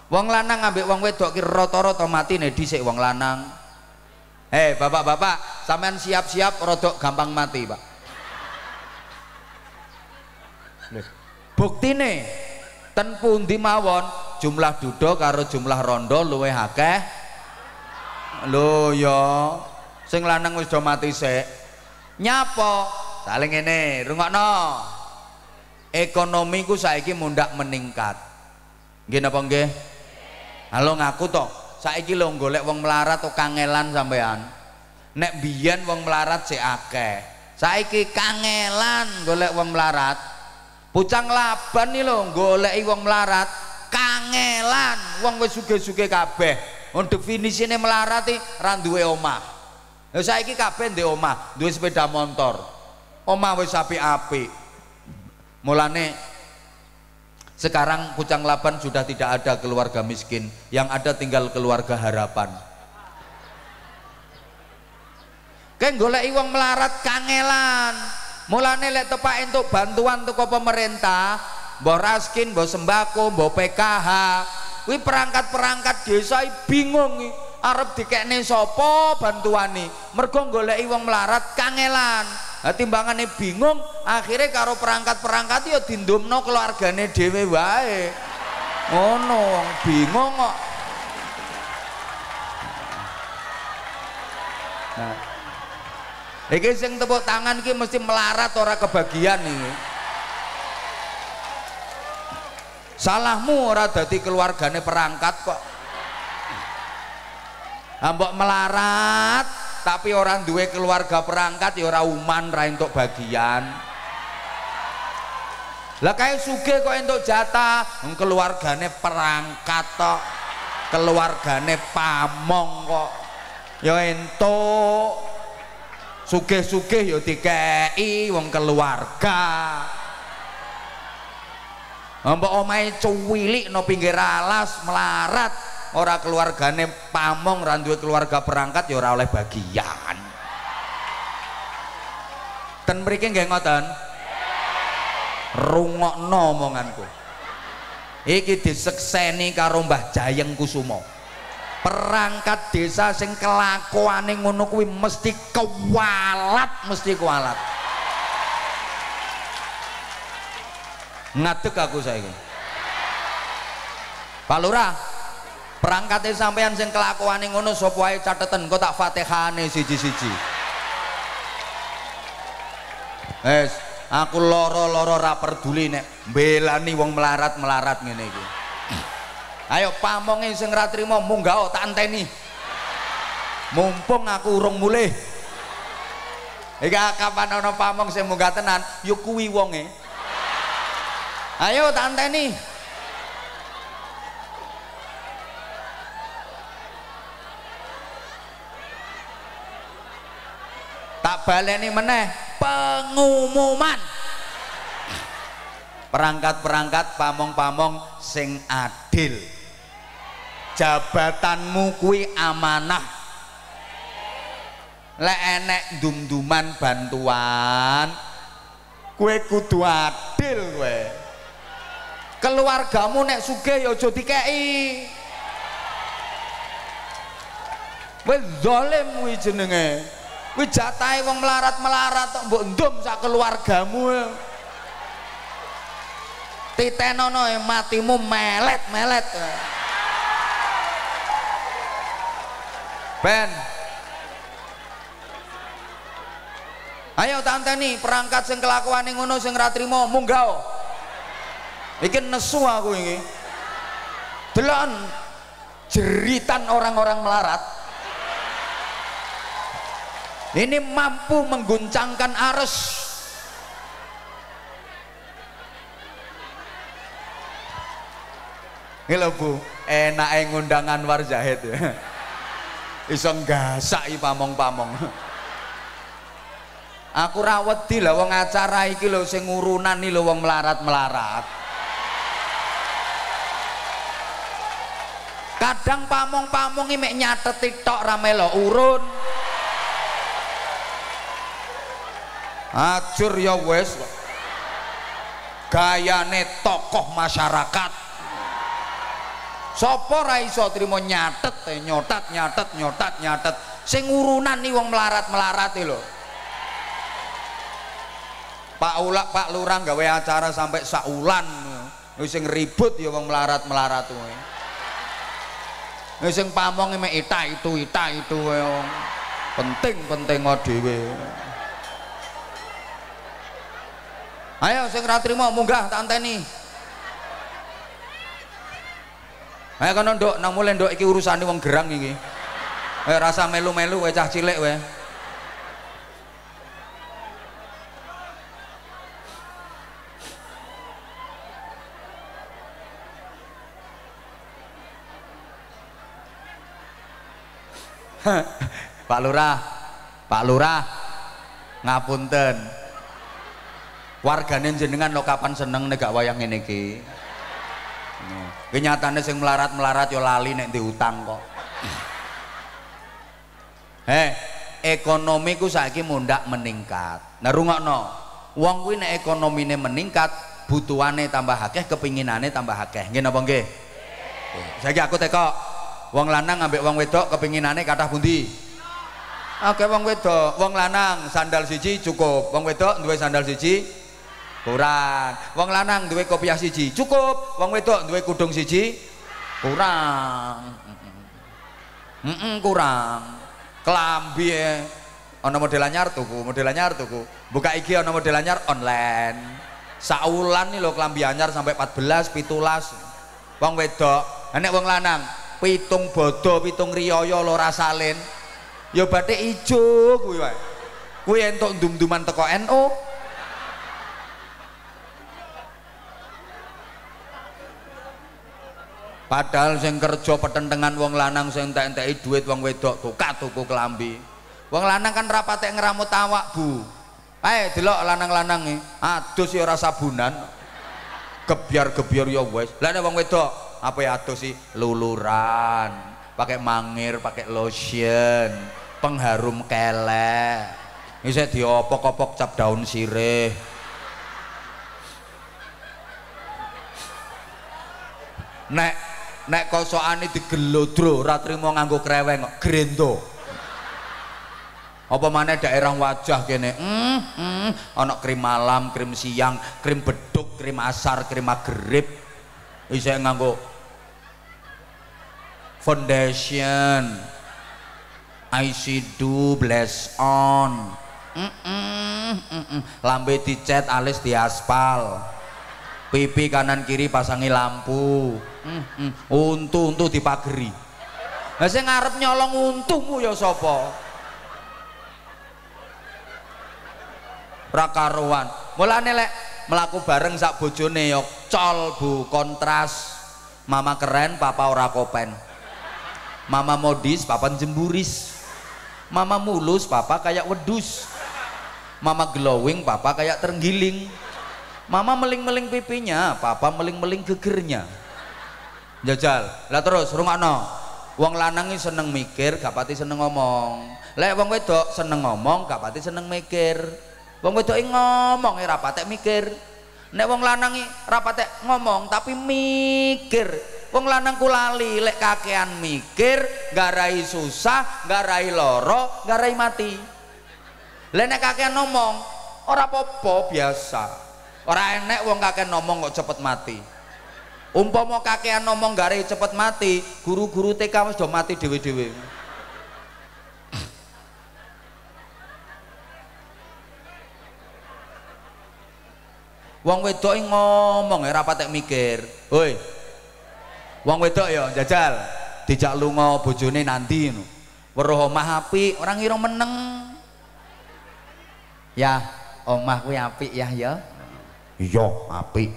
Wong lanang ambek wong wedok ki rata-rata matine dhisik wong lanang. Hei bapak-bapak, sampean siap-siap rodok gampang mati, Pak. Buktine ten pundi mawon jumlah dudo karo jumlah rondo luwih akeh. Lho ya, sing lanang wis do mati sik. Nyapa? Saling ngene, rungokno. Ekonomi ku saiki mundak meningkat. Nggih napa nggih? Halo ngaku toh, saiki lho golek wong melarat to kangelan sampean. Nek biyen wong melarat sik akeh. Saiki kangelan golek wong melarat. Pucang laban nih lho goleki wong melarat kangelan. Wong wis sugih-sugih kabeh. Wong definisine melarat iki ra duwe omah. Lah saiki kabeh ndek omah, duwe sepeda motor. Omah wis apik-apik. Mulane sekarang Pucang Laban sudah tidak ada keluarga miskin, yang ada tinggal keluarga harapan. Kayak golek wong melarat kangelan. Mulane lek tepak untuk bantuan toko pemerintah, mbok raskin, mbok sembako, mbok PKH, kuwi perangkat-perangkat desa bingung iki arep dikekne sapa bantuane. Mergo goleki wong melarat kangelan. Timbangane bingung, akhirnya karo perangkat-perangkat ya dindumno keluargane dhewe wae. Ngono wong bingung kok. Nah. Iki sing tepuk tangan iki mesti melarat ora kebagian iki. Salahmu ora dadi keluargane perangkat kok. Ambok melarat tapi orang duwe keluarga perangkat ya ora uman ra entuk bagian. Lah kayak suge kok entuk jatah? Keluargane perangkat tok. Keluargane pamong kok. Ya entuk. Sugih-sugih ya dikei wong keluarga. Mbok omahe cuwilik no pinggir alas melarat ora keluargane pamong ra keluarga perangkat ya ora oleh bagian. Ten mriki nggih ngoten? Rungokno omonganku. Iki disekseni karo Mbah Jayeng Kusumo perangkat desa sing kelakuane ngono kuwi mesti kewalat mesti kewalat. Ngadeg aku saiki. Pak Lurah perangkatnya sampean sing kelakuan ngono sapa wae cateten kok tak Fatihane siji-siji Wes, aku loro-loro ra peduli nek mbelani wong melarat-melarat ngene iki. Ayo pamonge sing ra trimo munggah tak anteni. Mumpung aku urung mulih. Iki kapan ana pamong sing munggah tenan, yo kuwi wonge. Ayo tak anteni. Tak baleni meneh pengumuman. Perangkat-perangkat pamong-pamong sing adil. Jabatanmu kuwi amanah. Lek enek dum-duman bantuan kue kudu adil kue keluargamu nek sugih ya aja dikeki. Wis zalim jenenge. Kuwi jatahe wong melarat-melarat tok mbok ndum sak keluargamu. Titenono e matimu melet-melet. Ben. Ayo tanteni perangkat sing kelakuane ngono sing ra trimo munggah. Iki nesu aku iki. Delon jeritan orang-orang melarat. Ini mampu mengguncangkan arus Ini lho Bu, enak ngundang Anwar Zahid ya. Iso gasak pamong-pamong. Aku rawat di lah wong acara iki lho sing urunan nih lho wong melarat-melarat. Kadang pamong-pamong iki mek nyatet tok ra melo urun. Acur ya wes. Gayane tokoh masyarakat. Sopo ra iso trimo nyatet nyotat nyatet nyotat nyatet. Sing urunan nih wong melarat-melarat lho. Pak Ulak Pak Lurah gawe acara sampai saulan. Sing ribut ya wong melarat-melarat kuwi sing pamong mek ita itu ita itu penting penting dhewe ayo sing ra trimo munggah tak anteni Ayo kono nduk nang mulai nduk iki urusane wong gerang iki. Eh rasa melu-melu wae cah cilik wae. Pak Lurah, Pak Lurah, ngapunten. Wargane jenengan lo kapan seneng nek gak wayang ngene iki. Kenyataannya sing melarat-melarat yo lali nek diutang kok. Heh, ekonomi ku saiki mundak meningkat. Nah rungokno, wong kuwi nek ekonomine meningkat, butuhane tambah akeh, kepinginane tambah akeh. Nggih napa nggih? Saiki aku teko, wong lanang ambek wong wedok kepinginane kathah pundi? Oke wong wedok, wong lanang sandal siji cukup, wong wedok duwe sandal siji kurang. Wong lanang duwe kopiah siji cukup. Wong wedok duwe kudung siji kurang. Mm -mm, kurang. Kelambi ya ana model anyar tuku model anyar tuku. Buka iki ana model anyar online. Saulan nih lo kelambi anyar sampai 14 pitulas. Wong wedok. Nek wong lanang pitung bodo pitung riyoyo lo rasalin. Ya batik ijo kuwi wae. Kuwi entuk dum-duman teko NU Padahal sing kerja petentengan wong lanang sing entek-enteki duit wong wedok tukat tuku kelambi. Wong lanang kan rapatek ngeramut awak, Bu. Ae delok lanang-lanang e, adus ya ora sabunan. Gebyar-gebyar ya wis. Lah nek wong wedok apa ya adus sih luluran, pakai mangir, pakai lotion, pengharum kelek. Bisa diopok-opok cap daun sirih. Nek nek kosokane digelodro ora trimo nganggo kreweng kok grendo. Apa mana daerah wajah kene? Hmm, hmm, ana krim malam krim siang krim beduk krim asar krim magrib bisa nganggo foundation. Eyeshadow bless on. Mm -mm, mm -mm. lambe dicat alis di aspal pipi kanan kiri pasangi lampu. Hmm, hmm. untu untu dipageri. Nah saya ngarep nyolong untumu ya sopo rakaruan mulane lek melaku bareng sak bojone yo col bu kontras. Mama keren papa ora kopen. Mama modis papa jemburis. Mama mulus papa kayak wedus mama glowing papa kayak terenggiling mama meling-meling pipinya papa meling-meling gegernya. Jajal lah terus rungokno wong lanang seneng mikir gak pati seneng ngomong. Lek wong wedok seneng ngomong gak pati seneng mikir. Wong wedok ngomong ora patek mikir. Nek wong lanang ora patek ngomong tapi mikir. Wong lanang ku lali lek kakean mikir garai susah garai loro garai mati. Lek nek kakean ngomong ora popo biasa ora enek wong kakean ngomong kok cepet mati umpama kakean ngomong garai cepet mati guru-guru TK wis do mati dhewe-dhewe Wong wedok ngomong ya rapat mikir. Woi. Wong wedok ya jajal dijak lunga bojone nanti ngono. Weruh omah apik, orang ngira meneng. Ya, omah kuwi apik ya ya. Iya, apik.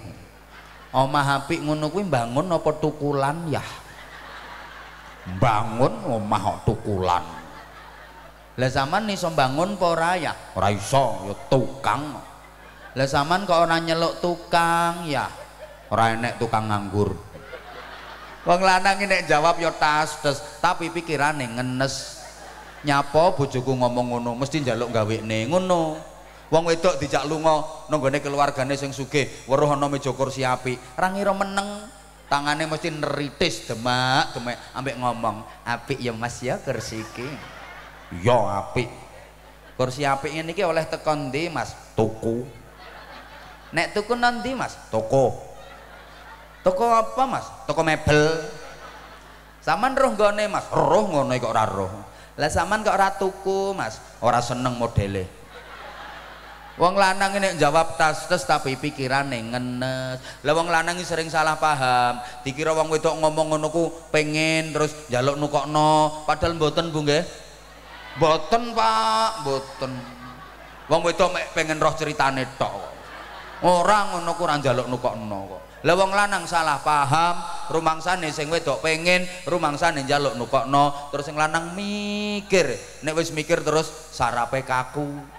Omah apik ngono kuwi bangun apa tukulan ya? Bangun omah kok tukulan. Lah zaman iso bangun apa ora ya? Ora iso, ya tukang lah zaman kok orang nyeluk tukang ya orang enek tukang nganggur wong lanang ini jawab yo tas tes tapi pikirane ngenes nyapa bojoku ngomong ngono mesti njaluk gawekne ngono wong wedok dijak lunga nanggone keluargane sing sugih weruh ana meja kursi apik ra ngira meneng tangane mesti neritis demak demek ambek ngomong apik ya Mas ya kursi iki ya apik kursi apik ini ki oleh tekon ndi Mas tuku Nek tuku nanti mas? Toko. Toko apa mas? Toko mebel. Saman roh gone mas? Roh ngono kok ora roh. Lah saman kok ora tuku mas? Ora seneng modele. Wong lanang ini jawab tas-tes tapi pikirane ngenes. Lah wong lanang ini sering salah paham. Dikira wong wedok ngomong ngono ku pengen terus njaluk nukokno, padahal mboten Bu nggih. Pak, mboten. Wong wedok pengen roh ceritane tok orang ngono ku ora njaluk nukokno kok lah wong lanang salah paham rumangsane sing wedok pengen rumangsane njaluk nukokno terus sing lanang mikir nek wis mikir terus sarape kaku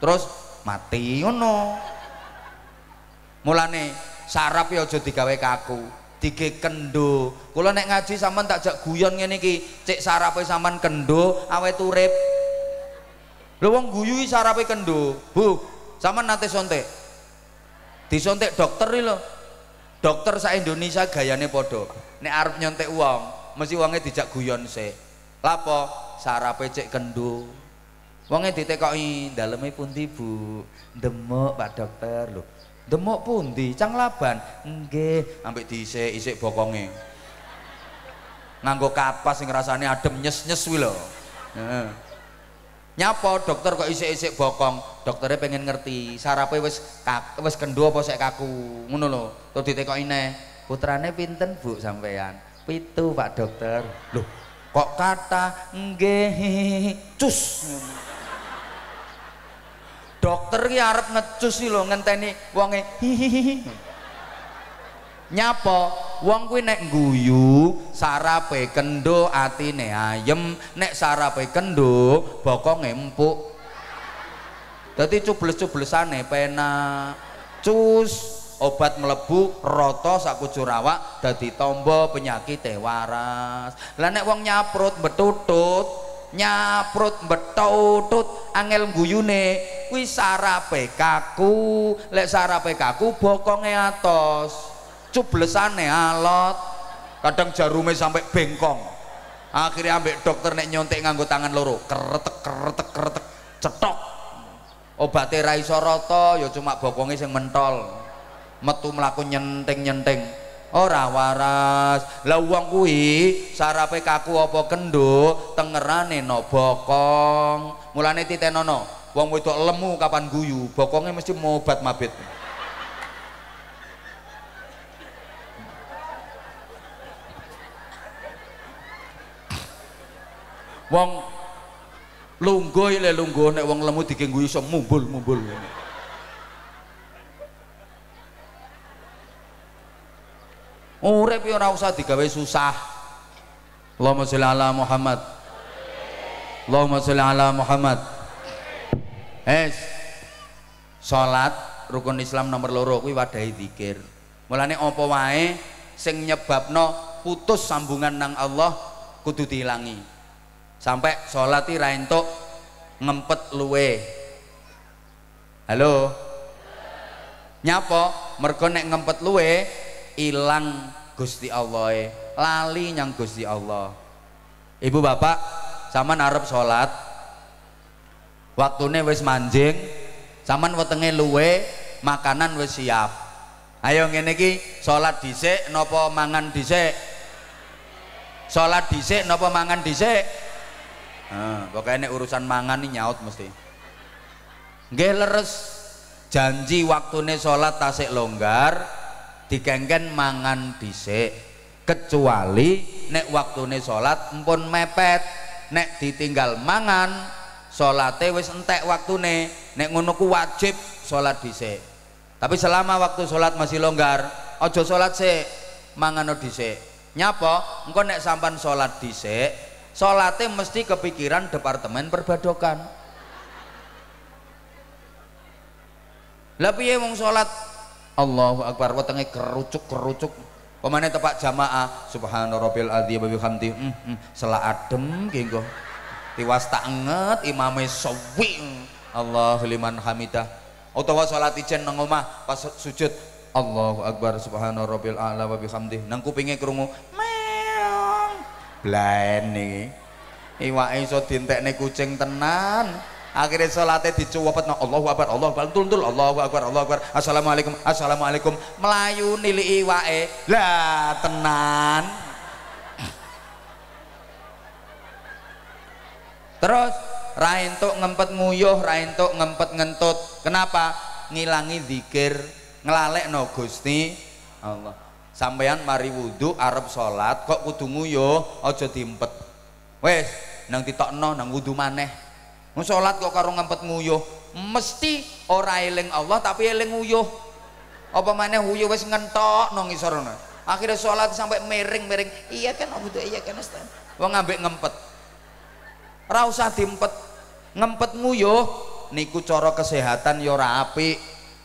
terus mati ngono. Mulane sarap ya aja digawe kaku dige kendo. Kula nek ngaji sampean tak jak guyon ngene iki cek sarape sampean kendo awet urip. Lho wong guyu sarape kendo? Bu sama nanti sontek? Disontek dokter lho. Dokter sa Indonesia gayane podo nek arep nyontek uang mesti uangnya dijak guyon se lapo sarape cek kendo uangnya ditekoki dalamnya pundi bu? Demok pak dokter. Lho demok pundi? Cang laban? Nggih. Ambek diisik isik bokonge. Nganggo kapas sing rasane adem nyes nyes wi lho nyapa dokter kok isik-isik bokong? Dokternya pengen ngerti. Sarape wis wis kendo apa sik kaku? Ngono lho. Terus ditekoki neh putrane pinten Bu sampean pitu Pak dokter. Loh kok kata nggih cus dokter ki arep ngecus lho ngenteni wonge nyapa? Wong kuwi nek guyu sarape kendo atine ayem. Nek sarape kendo bokonge empuk dadi cubles-cublesane pena cus obat melebu roto sakucur awak dadi tombo penyakit waras. Lah nek wong nyaprut betutut nyaprut betutut angel guyune kuwi sarape kaku? Lek sarape kaku bokonge atos cublesane alot. Kadang jarume sampai bengkong. Akhirnya ambek dokter nek nyontek nganggo tangan loro keretek keretek keretek cetok. Obatnya rai soroto ya cuma bokongnya yang mentol metu melaku nyenteng nyenteng ora waras. Uang kui sarape kaku apa kendo tengerane no bokong. Mulane titenono wong wedok lemu kapan guyu bokongnya mesti mau obat mabit. Wong lungguh le lungguh nek wong lemu dikenggu iso mumbul-mumbul urip ya ora usah digawe susah. Allahumma sholli ala Muhammad. Allahumma sholli ala Muhammad. Es salat rukun Islam nomor loro kuwi wadahi zikir. Mulane apa wae sing nyebabno putus sambungan nang Allah kudu diilangi. Sampai sholat ira entuk ngempet luwe. Halo? Nyapa? Mergo nek ngempet luwe ilang Gusti Allah e. lali nyang Gusti Allah. Ibu bapak sama arep sholat waktune wis manjing saman wetenge luwe makanan wis siap. Ayo ngene iki sholat dhisik napa mangan dhisik? Sholat dhisik napa mangan dhisik? Nah, pokoknya urusan mangan ini nyaut mesti. Nggih leres janji waktune sholat tasik longgar dikengken mangan dhisik kecuali nek waktune salat empun mepet. Nek ditinggal mangan salate wis entek waktune. Nek ngono ku wajib salat dhisik. Tapi selama waktu salat masih longgar aja salat sik mangan dhisik. Nyapa? Engko nek sampan salat dhisik salate mesti kepikiran departemen perbadokan. Lah piye wong salat Allahu Akbar. Wetenge kerucuk kerucuk. Pemane tepak jamaah subhana rabbil adzim wa bihamdi. Mm, mm, sela adem engko tiwas tak nget imame sewi. Allahu liman hamidah. Utawa salat ijen nang omah pas sujud. Allahu Akbar subhana rabbil a'la wa bihamdi. Nang kupinge krungu meong. Blaen iki iwake iso dientekne kucing tenan akhirnya sholatnya dicuwepet no Allahu Akbar Allahu Akbar tul tul Allahu Akbar Allahu Akbar Assalamualaikum Assalamualaikum. Melayu nili iwae lah tenan. Terus rain tuh ngempet nguyuh rain tuh ngempet ngentut. Kenapa? Ngilangi zikir ngelalek no gusti Allah. Sampeyan mari wudhu Arab sholat kok kudu nguyuh aja diempet. Wes nang ditokno nang wudhu maneh Mau sholat kok karo ngempet nguyuh, mesti ora eling Allah tapi eling nguyuh. Apa mana nguyuh wis ngentok nang ngisor Akhirnya sholat sampai miring-miring. Iya kan Abu iya kan Ustaz. Wong ngambek ngempet. Ora usah diempet. Ngempet nguyuh niku cara kesehatan ya ora apik.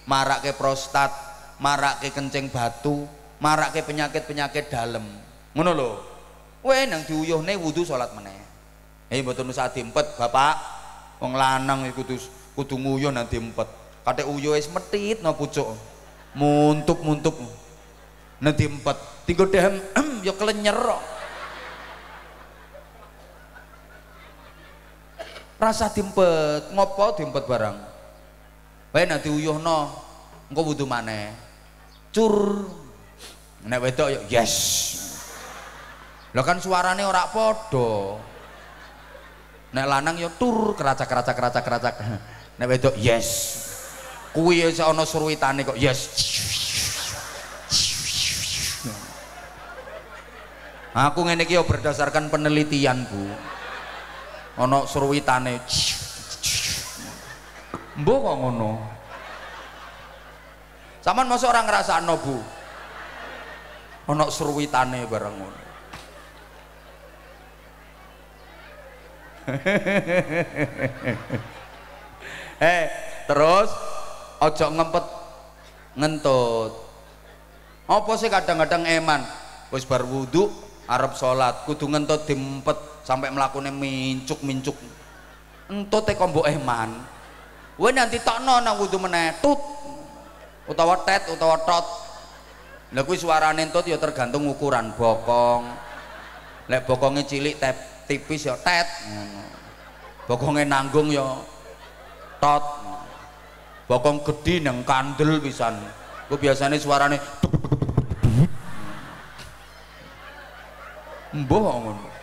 Marake prostat, marake kencing batu, marake penyakit-penyakit dalam. Ngono lho. Weh nang diuyuhne wudu sholat meneh. Eh mboten usah diempet, Bapak wong lanang iku kudu kudu nguyu nanti empet. Kate uyu wis metit no pucuk. Muntup-muntup. Nanti empet. Tinggal dehem ya kelenyer rasa diempet ngopo diempet barang? Bae nanti uyuhno engko wudu maneh. Cur. Nek wedok ya yes. Lho kan suarane ora padha nek lanang yo tur keracak keracak keracak keracak. Nek wedok yes. Kuwi ya ana suruwitane kok yes. Aku ngene iki berdasarkan penelitian Bu. Ana suruwitane mbok kok ngono? Saman masuk orang ngrasakno Bu? Ana suruwitane bareng ngono eh terus ojo ngempet ngentut. Apa sih kadang-kadang eman? Wis bar wudhu Arab sholat kudu ngentut dimpet sampai melakukannya mincuk mincuk entut kok mbok eman? Gue nanti tokno nang wudhu menetut utawa tet utawa tot lha kuwi suarane entut ya tergantung ukuran bokong. Lek bokongnya cilik tep tipis ya tet. Bokonge nanggung ya tot. Bokong gede nang kandel pisan. Ku biasanya suarane mbuh ngono.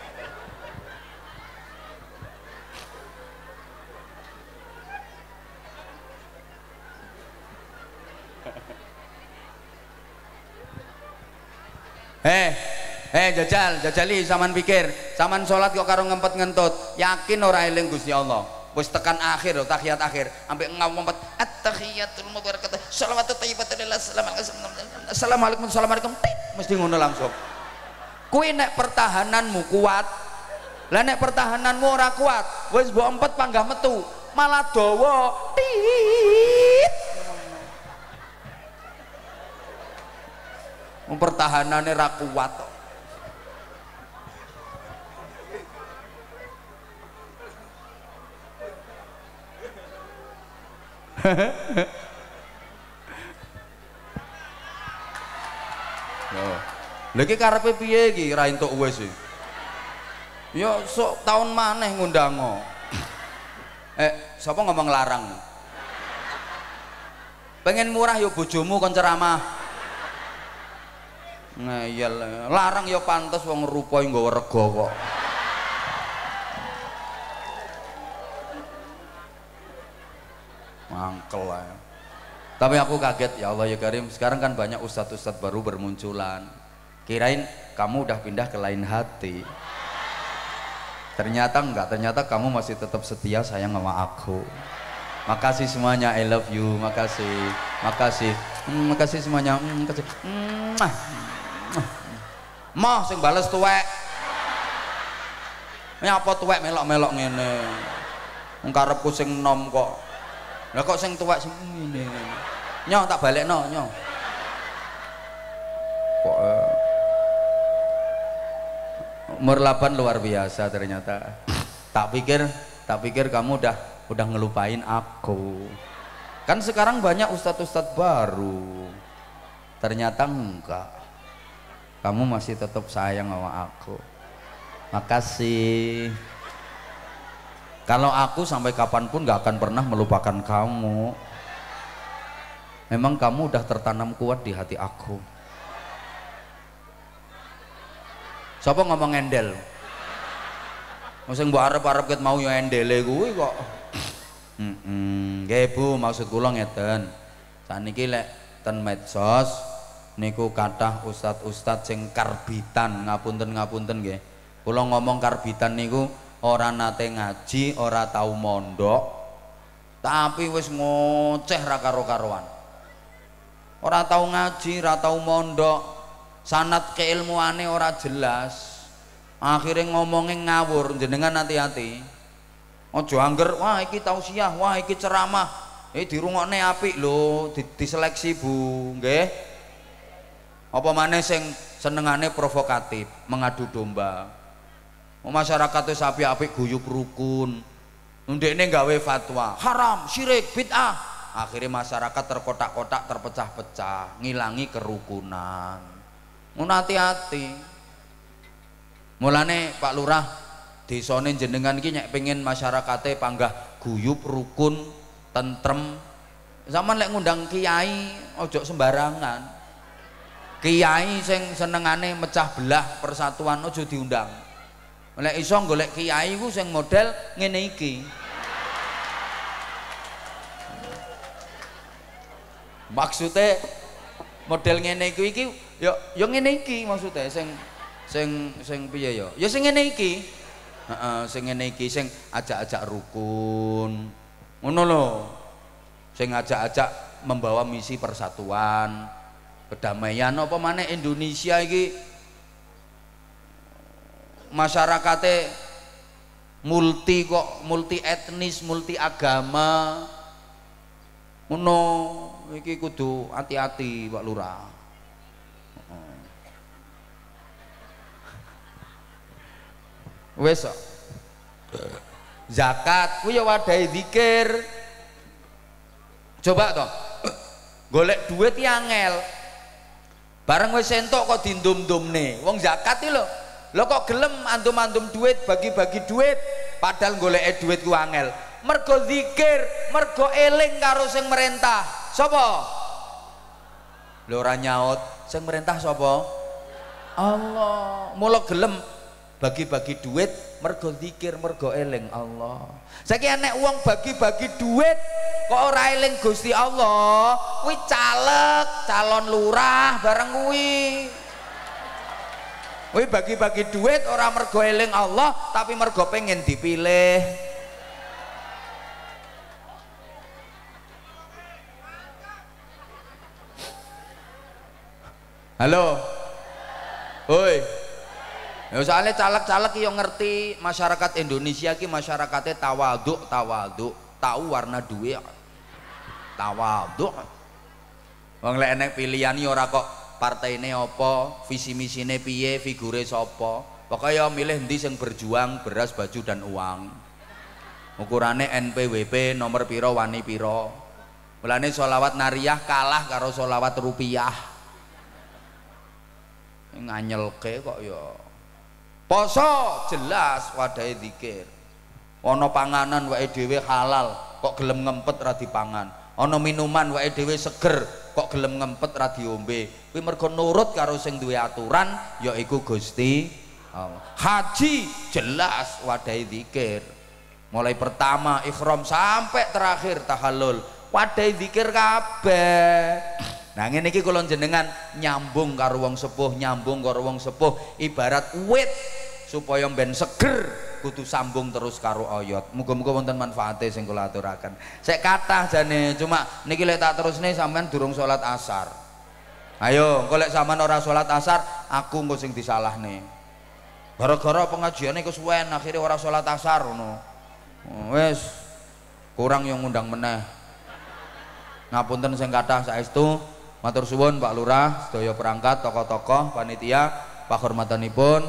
Eh, eh jajal jajali saman pikir. Saman sholat kok karo ngempet ngentut. Yakin ora eling Gusti Allah. Wis tekan akhir loh tahiyat akhir. Sampai ngomong at-tahiyatul mubarakatuh. Shalawatu thayyibatu lillah assalamualaikum assalamualaikum mesti ngono langsung. Kuwi nek pertahananmu kuat lah nek pertahananmu ora kuat wis mbok empet panggah metu malah dawa tit pertahanannya ra kuat Lha iki karepe piye iki ra entuk wis iki? Ya sok tahun maneh ngundang Eh, siapa ngomong larang? Pengen murah yo bojomu kon ceramah. Ngeyel. Larang yo pantes wong rupa nggawa rega kok. Mangkel lah. Tapi aku kaget ya Allah ya Karim. Sekarang kan banyak ustadz-ustadz baru bermunculan. Kirain kamu udah pindah ke lain hati. Ternyata enggak. Ternyata kamu masih tetap setia sayang sama aku. Makasih semuanya. I love you. Makasih. Makasih. Hmm, makasih semuanya. Hmm, makasih. Hmm, Mah sing bales tuwek. Ini apa tuwek melok-melok ngene. Wong karepku nom kok. Lah kok sing tuwek sing ngene. Nyoh tak balekno, nyoh. Kok eh. umur 8 luar biasa ternyata. Tak pikir, tak pikir kamu udah udah ngelupain aku. Kan sekarang banyak ustadz-ustadz baru. Ternyata enggak. Kamu masih tetap sayang sama aku. Makasih. Kalau aku sampai kapan pun gak akan pernah melupakan kamu. Memang kamu udah tertanam kuat di hati aku. Siapa ngomong endel? Masa mbok arep-arep ket mau yo endele kuwi kok. Heeh. Nggih Bu, maksud kula ngeten. Saniki lek ten medsos niku kathah ustad-ustad sing karbitan, ngapunten-ngapunten nggih. Kula ngomong karbitan niku ora nate ngaji, ora tau mondok, tapi wis ngoceh ra karo-karoan. Ora tau ngaji, ora tau mondok, sanat keilmuane ora jelas. Akhirnya ngomongnya ngawur, jenengan hati-hati. Ojo angger, wah iki tausiah, wah iki ceramah. Eh dirungokne apik lho, diseleksi Bu, nggih. Apa maneh sing senengane provokatif, mengadu domba. Masyarakat itu sapi apik guyub rukun. Ndekne gawe fatwa, haram, syirik, bid'ah. Akhirnya masyarakat terkotak-kotak, terpecah-pecah, ngilangi kerukunan. Mun hati-hati. Mulane Pak Lurah desane jenengan nek pengen masyarakate panggah guyub rukun tentrem zaman lek ngundang kiai ojo sembarangan kiai sing senengane mecah belah persatuan ojo diundang lek iso golek kiai ku sing model ngene iki. Maksudnya model ngene iki iki yo yo ngene iki maksudnya sing sing sing piye ya? Ya sing ngene iki. Heeh sing ngene iki sing ajak-ajak rukun. Ngono lho. Sing ajak-ajak membawa misi persatuan. Kedamaian apa mana Indonesia iki masyarakatnya multi kok multi etnis multi agama. Ngono iki kudu hati-hati Pak Lurah. Wes zakat ku ya zikir. Coba toh golek duit yang ngel bareng wis entuk kok dindum-dumne. Wong zakat iki lo kok gelem andum-andum duit bagi-bagi duit padahal golek duit ku angel. Mergo zikir mergo eling karo sing merintah sapa lho ora nyaut. Sing merintah sapa Allah. Mula gelem bagi-bagi duit mergo zikir mergo eling. Allah. Saiki enek uang bagi-bagi duit kok ora eling Gusti Allah? Kuwi caleg calon lurah bareng kuwi kuwi bagi-bagi duit ora mergo eling Allah tapi mergo pengen dipilih Halo. Oi. Ya soalnya caleg-caleg yang ngerti masyarakat Indonesia ki masyarakatnya tawaduk tawaduk tahu warna duit tawaduk wong lek enek pilihan ora kok partai ini apa visi misi piye figure sopo pokoknya milih ndi sing berjuang beras baju dan uang. Ukurannya NPWP nomor piro wani piro. Mulane solawat nariyah kalah karo solawat rupiah. Nganyelke kok ya. Poso jelas wadahe zikir. Ana panganan dhewe halal kok gelem ngempet ra dipangan. Ana minuman dhewe seger kok gelem ngempet ra diombe kuwi mergo nurut karo sing duwe aturan yaiku Gusti haji jelas wadahe zikir. Mulai pertama ikhram sampai terakhir tahallul. Wadai zikir kabeh. Nah ini iki kula jenengan nyambung karo wong sepuh nyambung karo wong sepuh. Ibarat wit supaya ben seger kudu sambung terus karo ayat. Muga-muga wonten manfaate sing kula aturaken. Sek kathah jane cuma niki lek tak terusne sampean durung salat asar ayo engko lek sampean ora salat asar aku engko sing disalahne. Gara-gara pengajiane kesuwen akhirnya ora salat asar ngono. Wis. Kurang yang ngundang meneh. Ngapunten sing kathah saestu. Matur suwun Pak Lurah sedaya perangkat tokoh-tokoh panitia pak hormatanipun